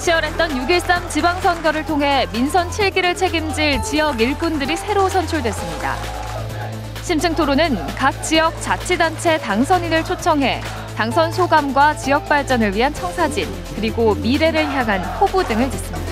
치열했던 6.13 지방선거를 통해 민선 7기를 책임질 지역 일꾼들이 새로 선출됐습니다. 심층 토론은 각 지역 자치단체 당선인을 초청해 당선 소감과 지역 발전을 위한 청사진, 그리고 미래를 향한 포부 등을 듣습니다.